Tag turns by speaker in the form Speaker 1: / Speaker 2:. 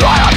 Speaker 1: Fire!